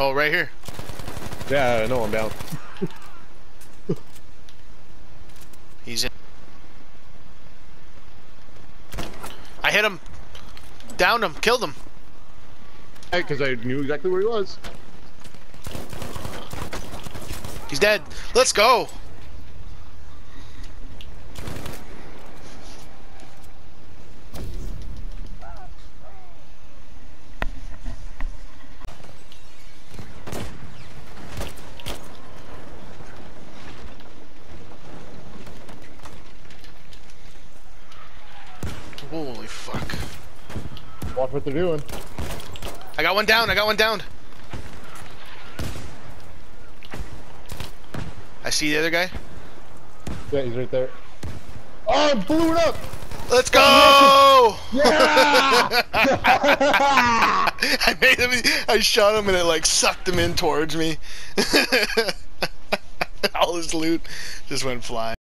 Oh, right here. Yeah, I know I'm down. He's in. I hit him. Downed him. Killed him. Because I knew exactly where he was. He's dead. Let's go. Holy fuck. Watch what they're doing. I got one down. I got one down. I see the other guy. Yeah, he's right there. Oh, I'm blew it up! Let's go! Yeah! I made him. I shot him and it like sucked him in towards me. All his loot just went flying.